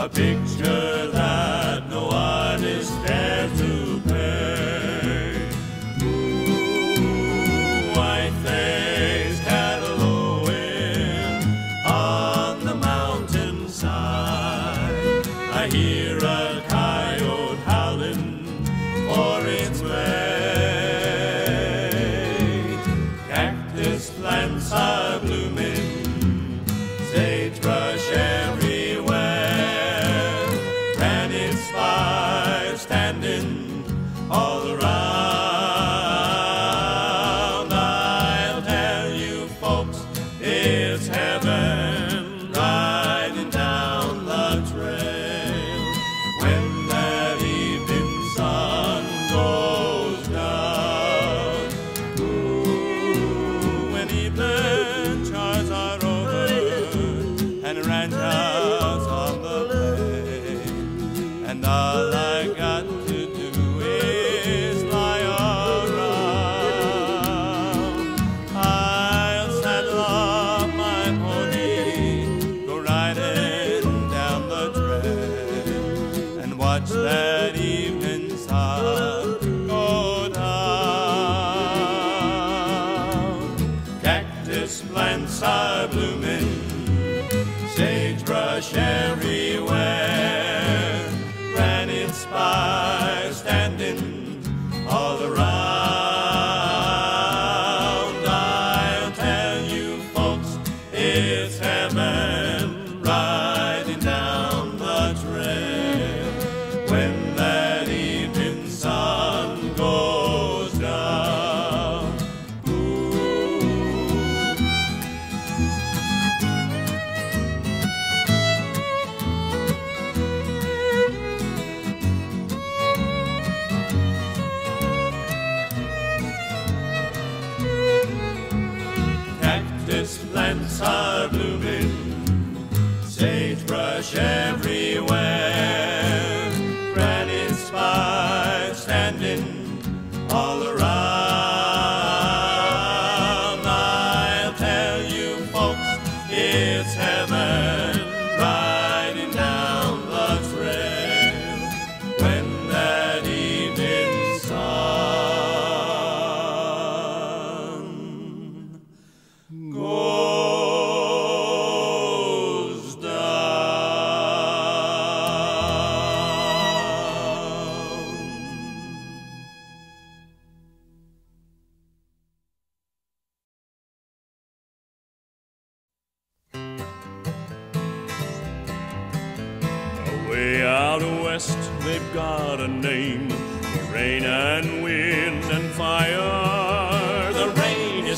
a picture. the blue.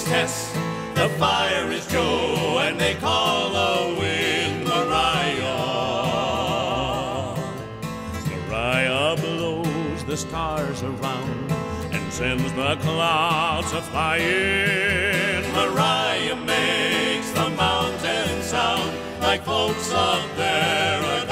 the fire is Joe, and they call a wind Mariah. Mariah blows the stars around and sends the clouds a flying. Mariah makes the mountain sound like folks up there.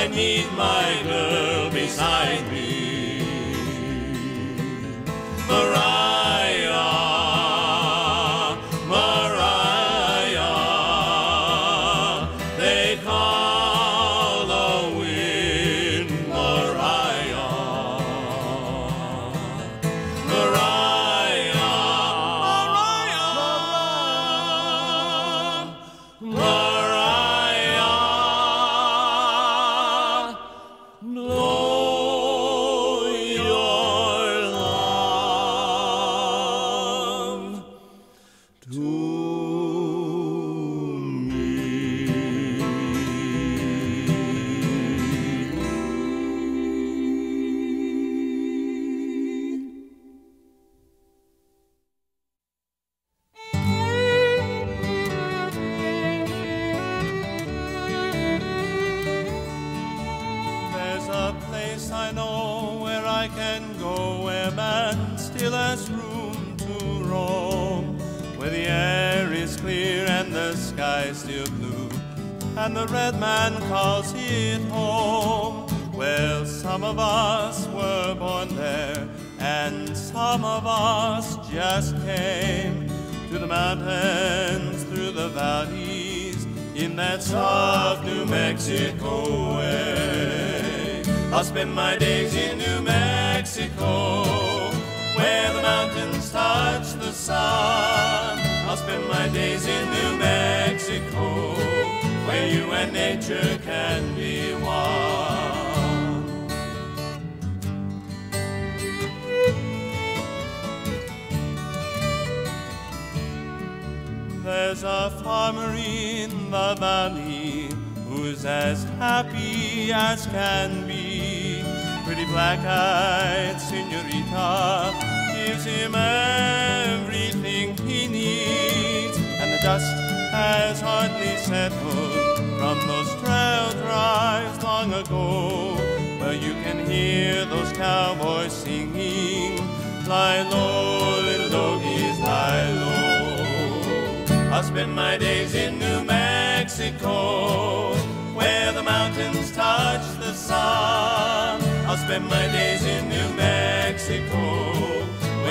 I need my girl beside me. Sky still blue, and the red man calls it home. Well, some of us were born there, and some of us just came to the mountains, through the valleys, in that soft New Mexico way. I'll spend my days in New Mexico, where the mountains touch the sun. I'll spend my days in New Mexico, where you and nature can be one. There's a farmer in the valley who's as happy as can be. Pretty black-eyed senorita gives him he needs, and the dust has hardly settled from those trail drives long ago, where you can hear those cowboys singing, "Lie low, little doggies, lie low." I'll spend my days in New Mexico, where the mountains touch the sun. I'll spend my days in New Mexico,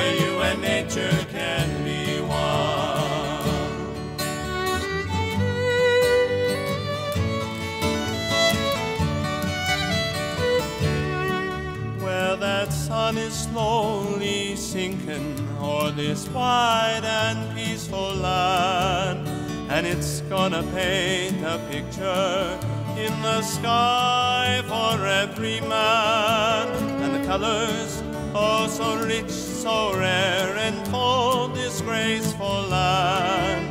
where you and nature can be one. Where that sun is slowly sinking o'er this wide and peaceful land, and it's gonna paint a picture in the sky for every man. And the colors, oh so rich, so rare, and told this graceful land.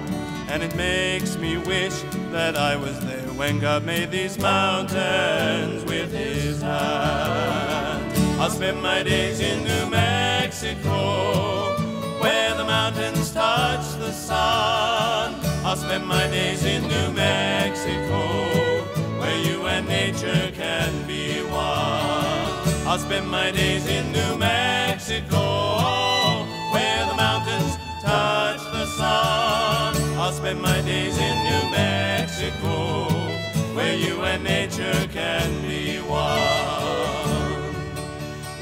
And it makes me wish that I was there when God made these mountains with his hand. I'll spend my days in New Mexico, where the mountains touch the sun. I'll spend my days in New Mexico, I'll spend my days in New Mexico, where the mountains touch the sun. I'll spend my days in New Mexico, where you and nature can be one.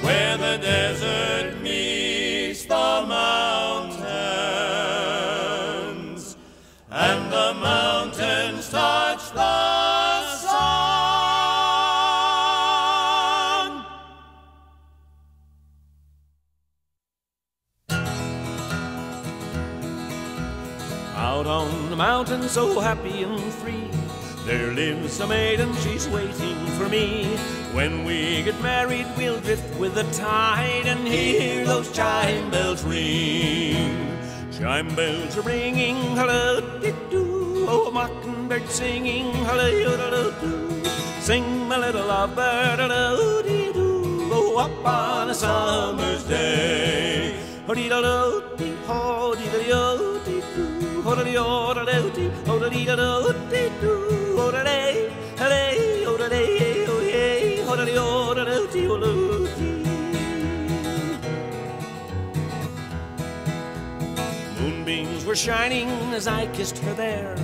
Where the desert meets the mountains, the mountain, so happy and free, there lives a maiden, she's waiting for me. When we get married, we'll drift with the tide and hear those chime bells ring. Chime bells are ringing, hello, doo, oh, mockingbird singing, hello, doo. Sing, my little lovebird, hello, doo, go oh, up on a summer's day. Ho-dee-da-do-dee-doo, ho-da-dee-oh-da-do-dee, ho-da-dee-da-do-dee-doo, ho-da-dee, ha-dee, ho-da-dee, oh-yay, ho-da-dee-oh-da-do-dee, ho-da-dee. Moonbeams were shining as I kissed her there.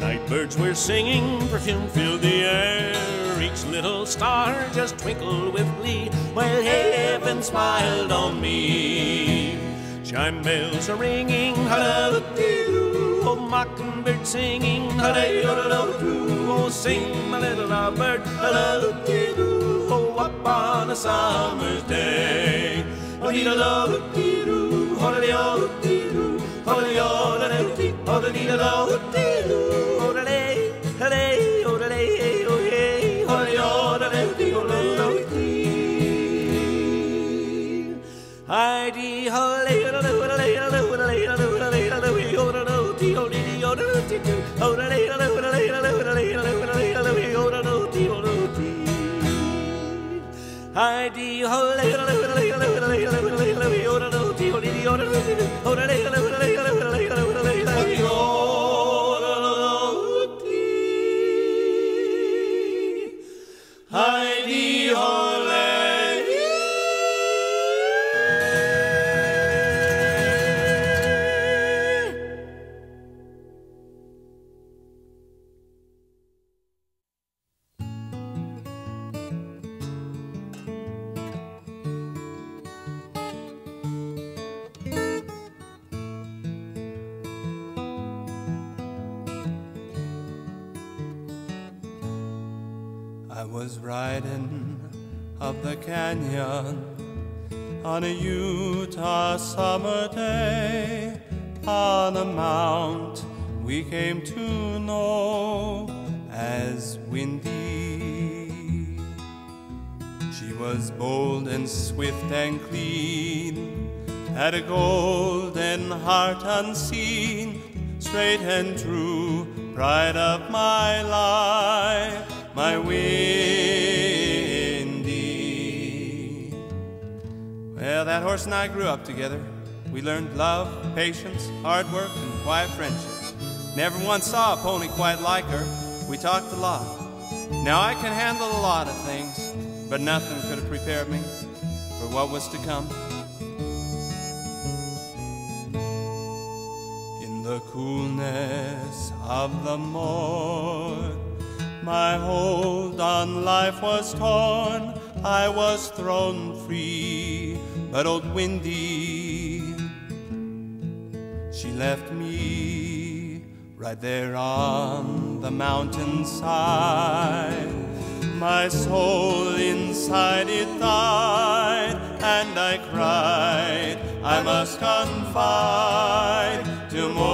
Nightbirds were singing, perfume filled the air. Each little star just twinkled with glee while heaven smiled on me. Chime bells are ringing, halloo, oh mockingbird singing, halloo, oh sing my little lovebird, halloo, oh up on a summer's day. Oh dee oh da do dee doo, oh da lay da do da lay da do da lay da do da lay da do oh da do dee oh do dee. Hi dee ho lay da do da lay da do da lay da do da lay da do oh da do dee oh dee dee oh da do dee doo, oh da lay da do da lay da do da lay da do da lay da do oh da do and clean, had a golden heart unseen, straight and true, pride of my life, my Windy. Well, that horse and I grew up together. We learned love, patience, hard work, and quiet friendship. Never once saw a pony quite like her. We talked a lot. Now I can handle a lot of things, but nothing could have prepared me what was to come. In the coolness of the morn, my hold on life was torn. I was thrown free, but old Windy, she left me right there on the mountainside. My soul inside it died, and I cried, I must confide to morning.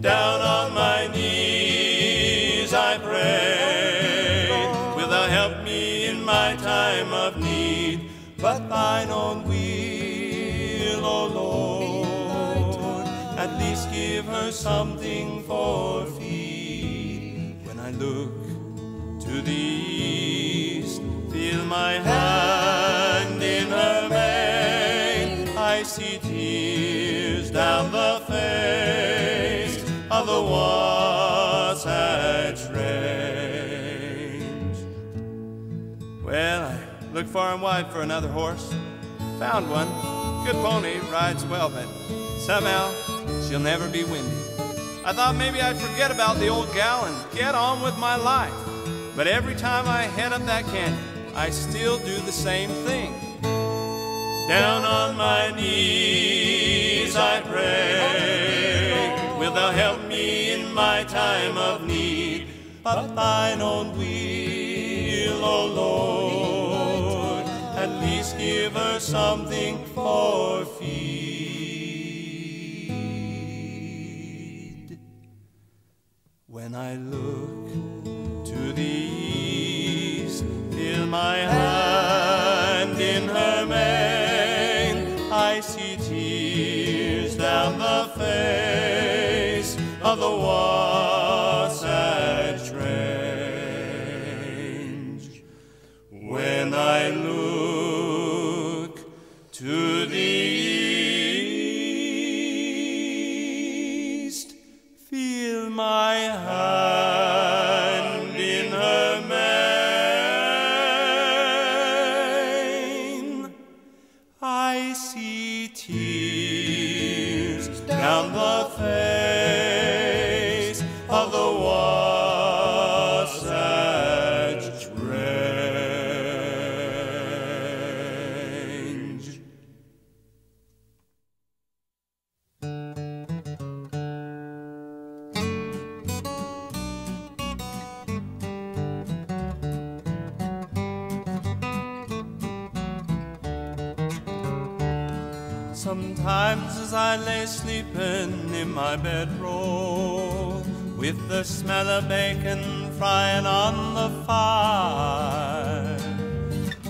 Down on my knees I pray, will thou help me in my time of need? But thine own will, O Lord, at least give her something for feed. When I look to the east, feel my hand in her mane, I see tears down the face of the Wasatch Range. Well, I looked far and wide for another horse. Found one. Good pony, rides well, but somehow she'll never be Windy. I thought maybe I'd forget about the old gal and get on with my life. But every time I head up that canyon, I still do the same thing. Down on my knees I pray, will thou help me in my time of need? But thine own will, O Lord, at least give her something for feed. When I look my hand Sometimes as I lay sleeping in my bedroll, with the smell of bacon frying on the fire,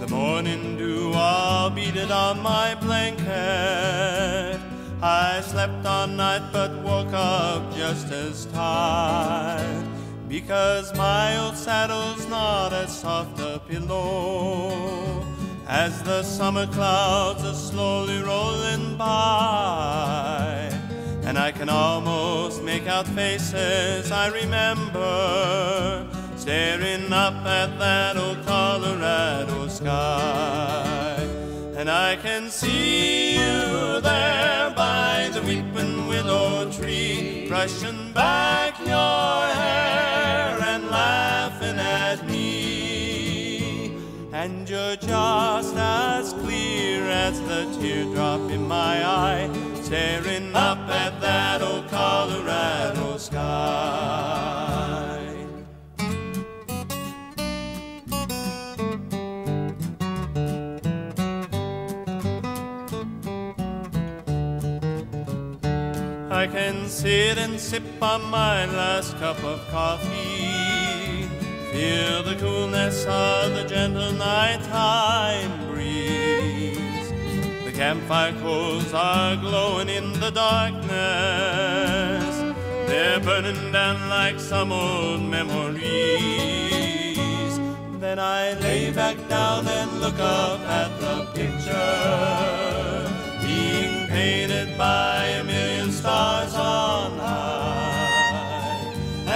the morning dew all beaded on my blanket. I slept all night but woke up just as tired, because my old saddle's not as soft a pillow as the summer clouds are slowly rolling by. And I can almost make out faces I remember staring up at that old Colorado sky. And I can see you there by the weeping willow tree, brushing back your hair and you're just as clear as the teardrop in my eye, staring up at that old Colorado sky. I can sit and sip on my last cup of coffee feel the coolness of the gentle nighttime breeze. The campfire coals are glowing in the darkness, they're burning down like some old memories. Then I lay back down and look up at the picture being painted by a million stars on high.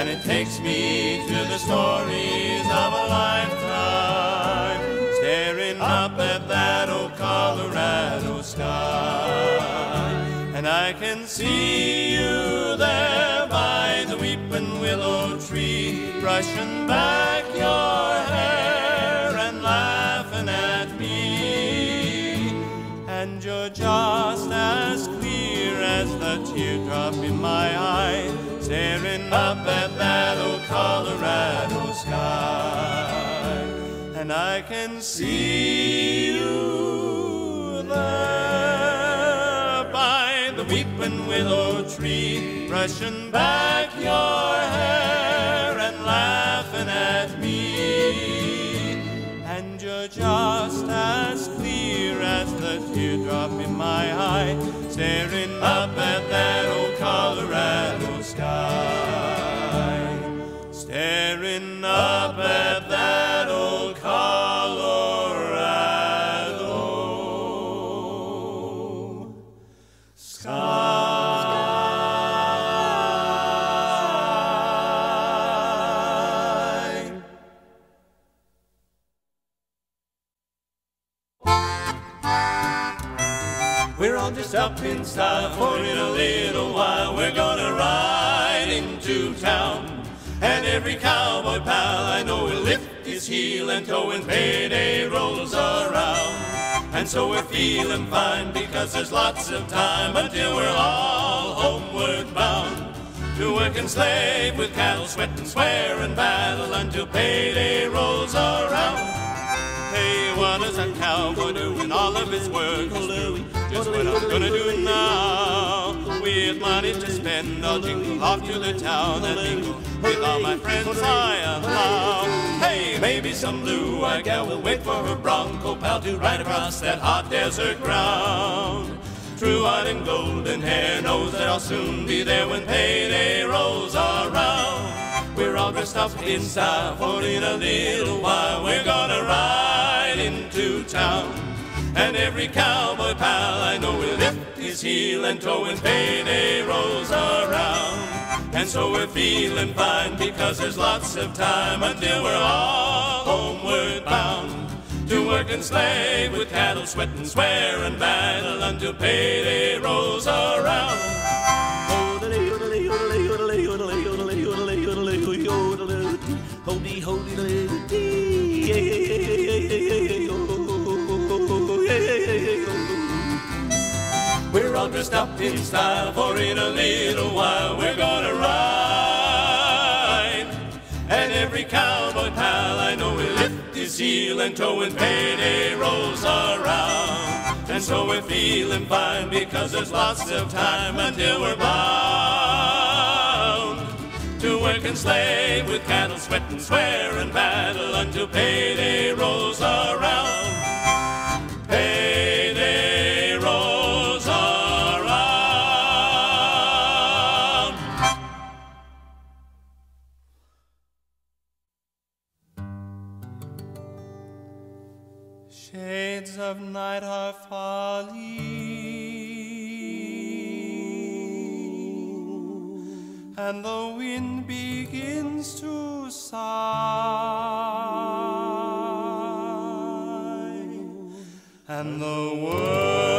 And it takes me to the stories of a lifetime, staring up at that old Colorado sky. And I can see you there by the weeping willow tree, brushing back your hair and laughing at me. And you're just as clear as the teardrop in staring up at that old Colorado sky. And I can see you there by the weeping willow tree, brushing back your hair and laughing at me. And you're just as clear as the teardrop in my eye, staring up at that old Colorado sky. All just up in style for in a little while. We're gonna ride into town. And every cowboy pal I know will lift his heel and toe when payday rolls around. And so we're feeling fine because there's lots of time until we're all homeward bound. To work and slave with cattle, sweat and swear and battle until payday rolls around. Hey, what does a cowboy do when all of his work is Just what I'm gonna do now. With money to spend, I'll jingle off to the town and mingle with all my friends I allow. Hey, maybe some blue-eyed gal will wait for her bronco pal to ride across that hot desert ground. True white and golden hair knows that I'll soon be there when payday rolls around. We're all dressed up in style, for in a little while we're gonna ride into town. And every cowboy pal I know will lift his heel and toe when payday rolls around. And so we're feeling fine because there's lots of time until we're all homeward bound. To work and slave with cattle, sweat and swear and battle until payday rolls around. We're all dressed up in style, for in a little while we're gonna ride. And every cowboy pal I know will lift his heel and toe when payday rolls around. And so we're feeling fine because there's lots of time until we're bound. To work and slave with cattle, sweat and swear and battle until payday rolls around. Of night are falling, and the wind begins to sigh, and the world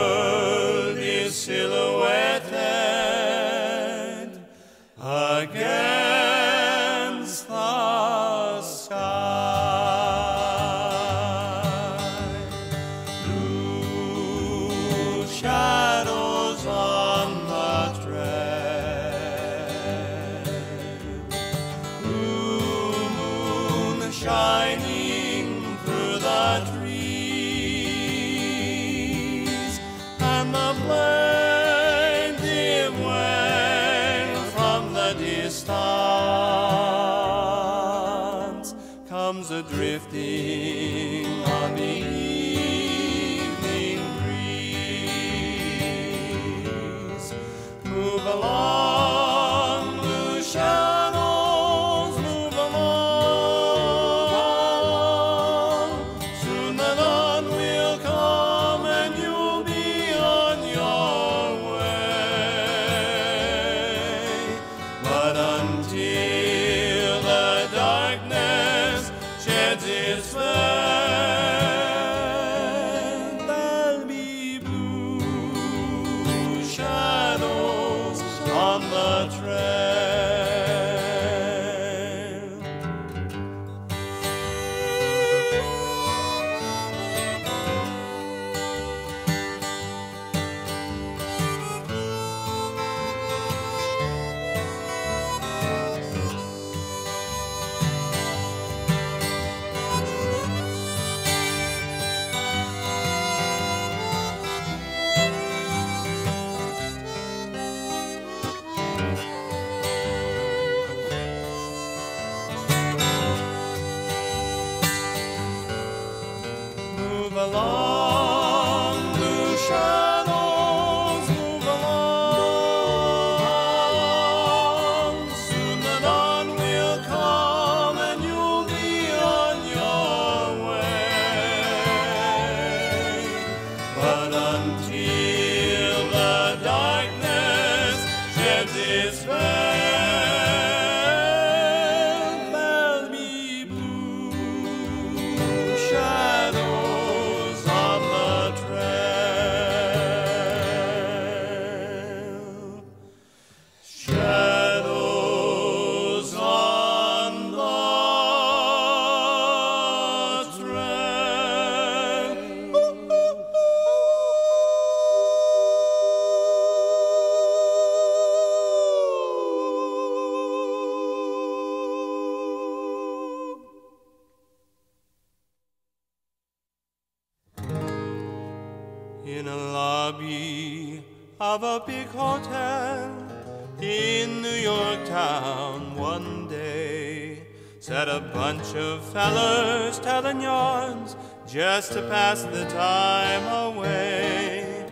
just to pass the time away.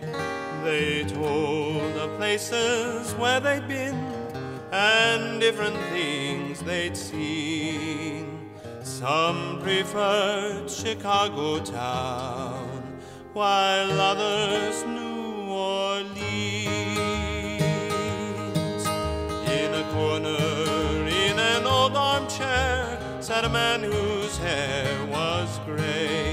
They told of places where they'd been and different things they'd seen. Some preferred Chicago town, while others New Orleans. In a corner, in an old armchair, sat a man whose hair was gray.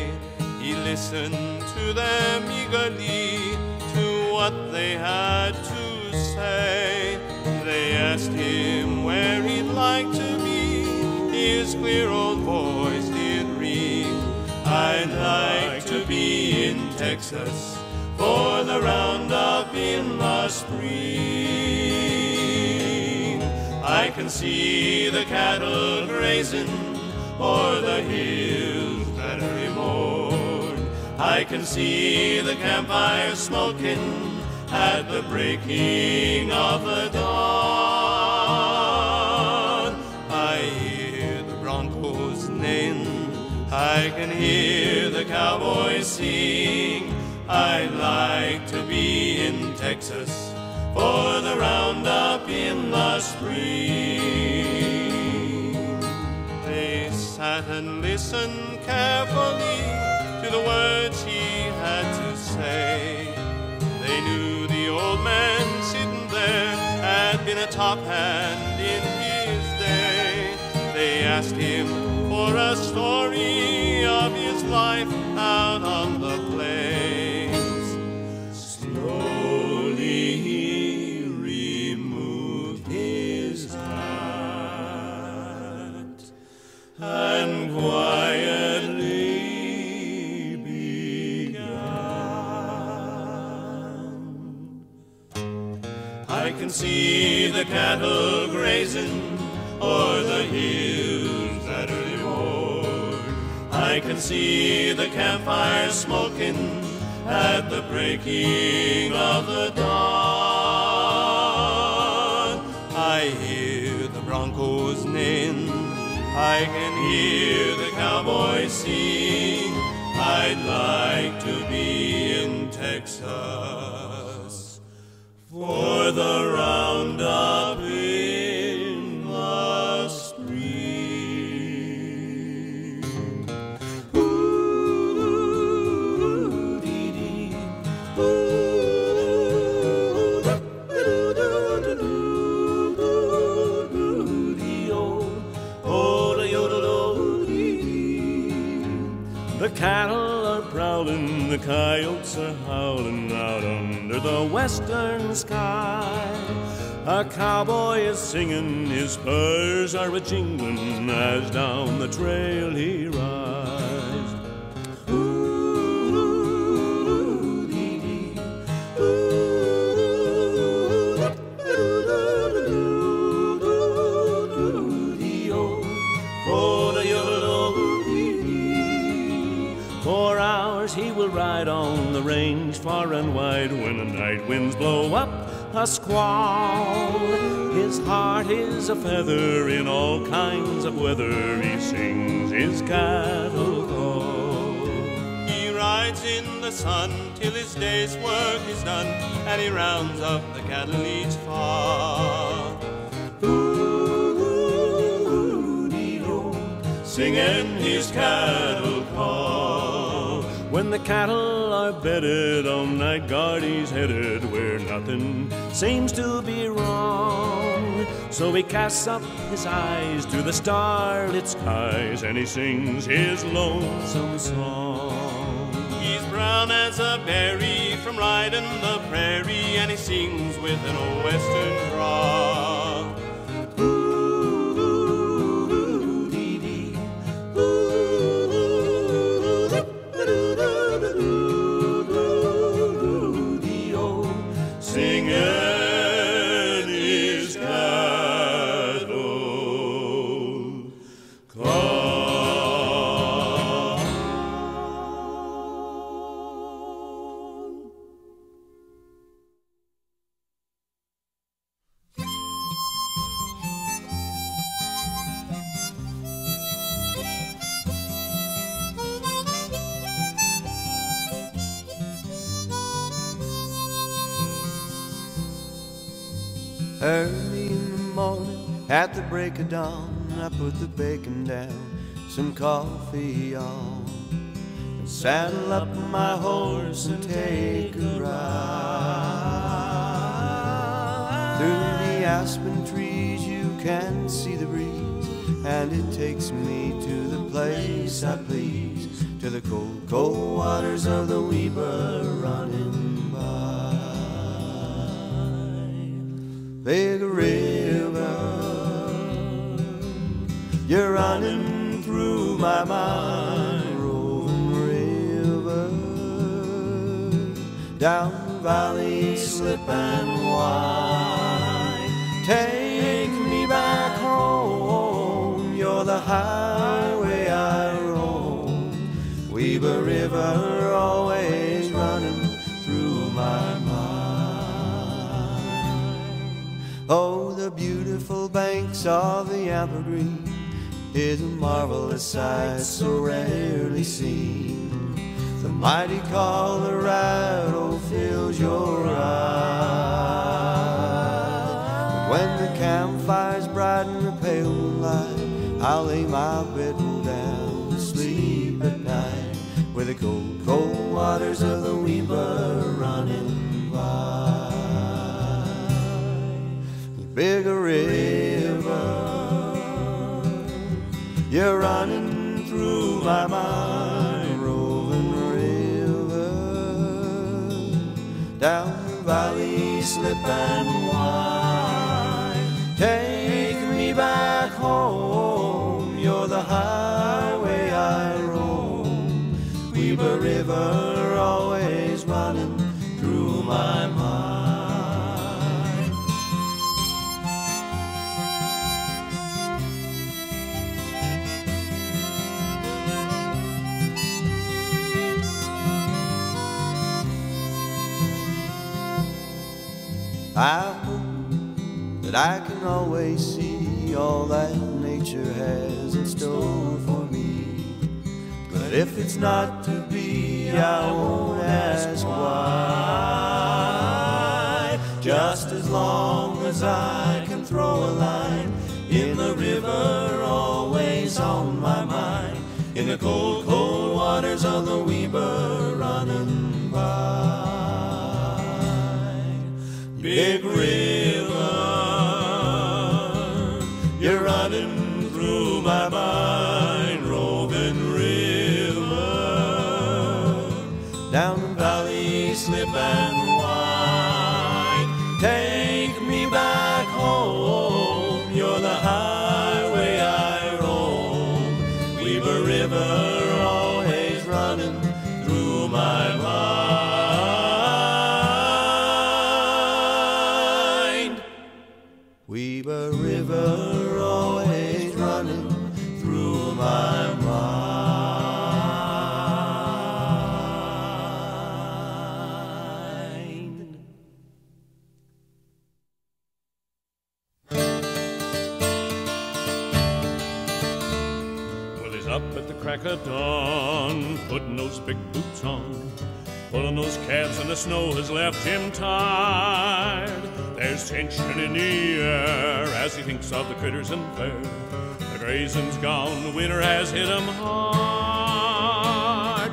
He listened to them eagerly, to what they had to say. They asked him where he'd like to be. His clear old voice did ring. I'd like to be in Texas for the roundup in the spring. I can see the cattle grazing o'er the hills that remote. I can see the campfire smoking at the breaking of the dawn. I hear the broncos neighing. I can hear the cowboys sing. I'd like to be in Texas for the roundup top hand in his day. They asked him for a story see the cattle grazing o'er the hills at early morn. I can see the campfire smoking at the breaking of the dawn. I hear the broncos neighing. I can hear the cowboys sing. For the roundup in the spring. Ooh, dee dee. Ooh, da, da, da, da, doo, dee, oh. Oh, dee. The cattle are prowling, the coyotes the western sky. A cowboy is singing, his spurs are a jingling as down the trail he rides. Ooh, dee, dee. Ooh, dee. For hours he will ride on far and wide when the night winds blow up a squall. His heart is a feather in all kinds of weather. He sings his cattle call. He rides in the sun till his day's work is done, and he rounds up the cattle each fall. Ooh, ooh, ooh, dee, oh. singing his cattle cattle are bedded on night guard, he's headed where nothing seems to be wrong. So he casts up his eyes to the starlit skies and he sings his lonesome song. He's brown as a berry from riding the prairie, and he sings with an old western drawl. Singing break of dawn, I put the bacon down, some coffee on, and saddle up my horse and take a ride. Through the aspen trees, you can see the breeze, and it takes me to the place I please, to the cold, cold waters of the Weber running you're running through my mind, rolling river, down valley, slip and wide. Take me back home, you're the highway I roam. Weber River, always running through my mind. Oh, the beautiful banks of the Evergreen is a marvelous sight so rarely seen. The mighty Colorado fills your eyes. When the campfires brighten the pale moonlight, I'll lay my bedroll down to sleep at night, where the cold, cold waters of the Weber running by. The Big river, you're running through my mind, rolling river, down the valley, slip and wide. Take me back home, you're the highway I roam. Weber River, always running through my mind. I hope that I can always see all that nature has in store for me. But if it's not to be, I won't ask why. Just as long as I can throw a line in the river, always on my mind. In the cold, cold waters of the Weber running by. Big river, the critters and fair. The grazing's gone, the winter has hit him hard.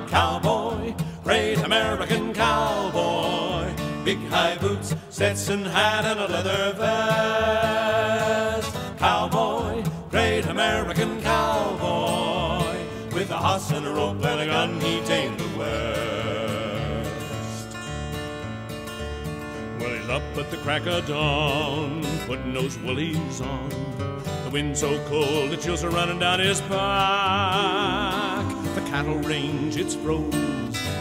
Cowboy, great American cowboy, big high boots, Stetson hat, and a leather vest. Cowboy, great American cowboy, with a horse and a rope and a gun, he tamed up at the crack of dawn, putting those woolies on. The wind so cold, the chills are running down his back. The cattle range, it's froze,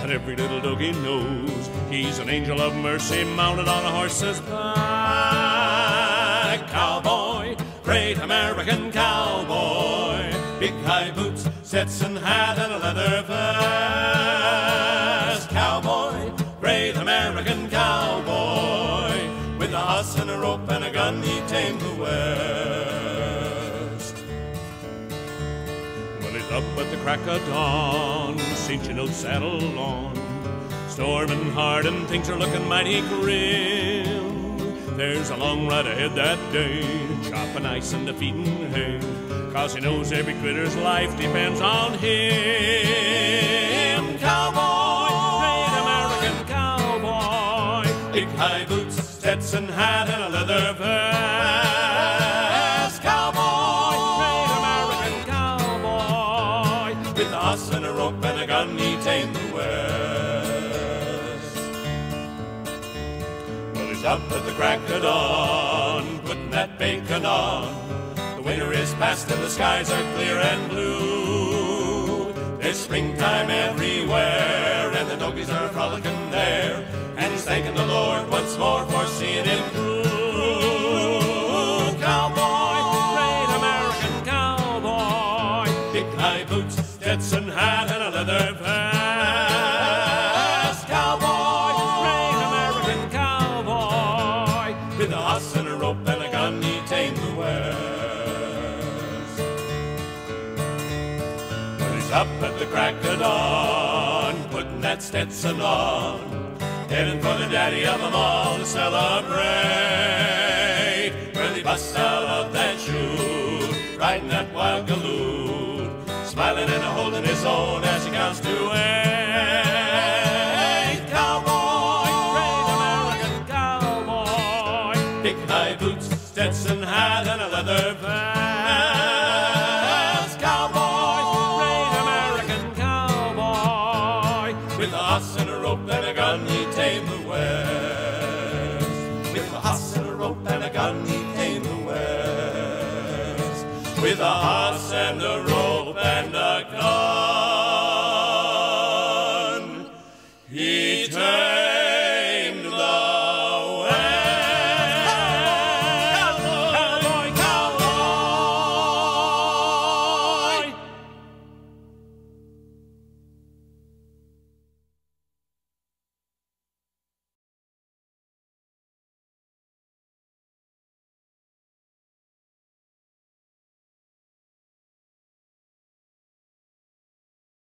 and every little doggie knows he's an angel of mercy mounted on a horse's back. Cowboy, great American cowboy, big high boots, Stetson hat, and a leather vest. Crack of dawn, cinching those saddle on. Storming hard and things are looking mighty grim. There's a long ride ahead that day, chopping ice and defeating hay. Cause he knows every critter's life depends on him. Cowboy, great American cowboy, big high boots, Stetson hat, and a leather vest. Crack of dawn, putting that bacon on. The winter is past and the skies are clear and blue. There's springtime everywhere, and the doggies are frolicking there. And he's thanking the Lord once more for seeing him through. Cowboy, great American cowboy, big high boots, Stetson hat, and a leather vest. Stetson on, heading for the daddy of them all to celebrate. Really bust out of that shoe, riding that wild galoot, smiling and holding his own as he counts to eight.